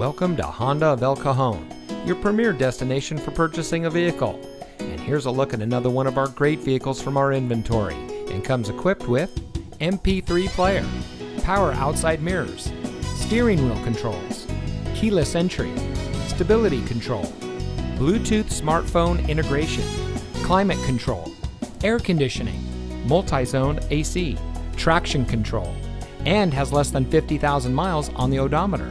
Welcome to Honda of El Cajon, your premier destination for purchasing a vehicle. And here's a look at another one of our great vehicles from our inventory and comes equipped with MP3 player, power outside mirrors, steering wheel controls, keyless entry, stability control, Bluetooth smartphone integration, climate control, air conditioning, multi-zone AC, traction control, and has less than 50,000 miles on the odometer.